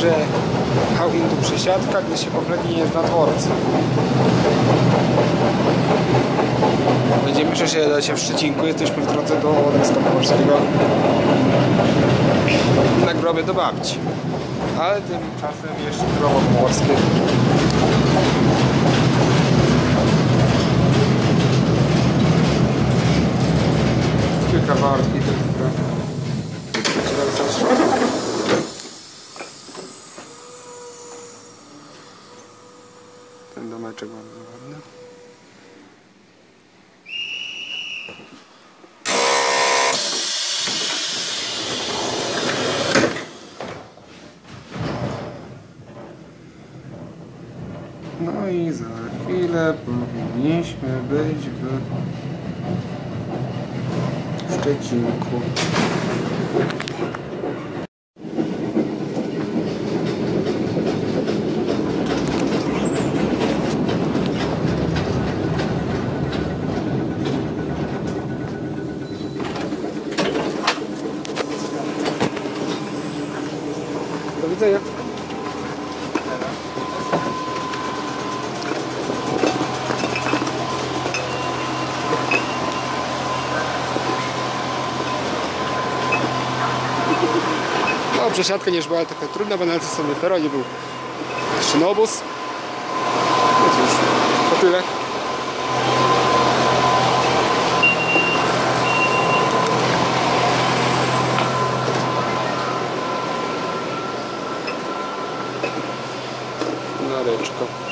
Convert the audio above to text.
że how into przesiadka, gdy się kompletnie nie zna dworca. Będziemy przesiadać się w Szczecinku, jesteśmy w drodze do Oleska Pomorskiego na grobie do babci. Ale tymczasem jeszcze grobo pomorskie. Kilka warki tylko. Ten domeczek bardzo ładny. No i za chwilę powinniśmy być w Szczecinku. Do widzenia. No, przesiadka nie była taka trudna, bo na tym samym peronie był obóz. No cóż, to tyle. Areczko.